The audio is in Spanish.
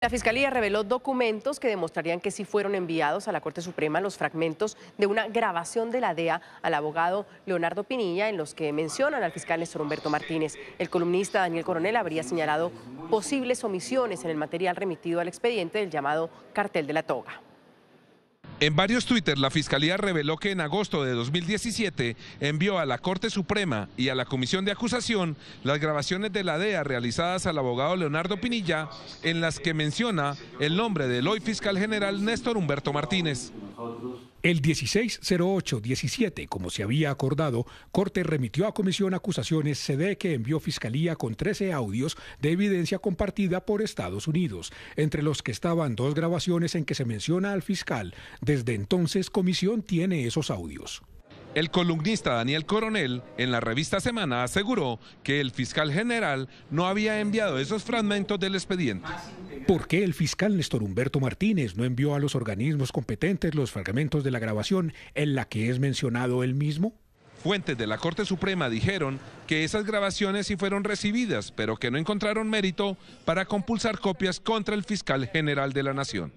La Fiscalía reveló documentos que demostrarían que sí fueron enviados a la Corte Suprema los fragmentos de una grabación de la DEA al abogado Leonardo Pinilla en los que mencionan al fiscal Néstor Humberto Martínez. El columnista Daniel Coronel habría señalado posibles omisiones en el material remitido al expediente del llamado cartel de la toga. En varios Twitter, la Fiscalía reveló que en agosto de 2017 envió a la Corte Suprema y a la Comisión de Acusación las grabaciones de la DEA realizadas al abogado Leonardo Pinilla, en las que menciona el nombre del hoy fiscal general Néstor Humberto Martínez. El 1608-17, como se había acordado, Corte remitió a Comisión acusaciones CD que envió Fiscalía con 13 audios de evidencia compartida por Estados Unidos, entre los que estaban dos grabaciones en que se menciona al fiscal. Desde entonces, Comisión tiene esos audios. El columnista Daniel Coronel en la revista Semana aseguró que el fiscal general no había enviado esos fragmentos del expediente. ¿Por qué el fiscal Néstor Humberto Martínez no envió a los organismos competentes los fragmentos de la grabación en la que es mencionado él mismo? Fuentes de la Corte Suprema dijeron que esas grabaciones sí fueron recibidas, pero que no encontraron mérito para compulsar copias contra el fiscal general de la Nación.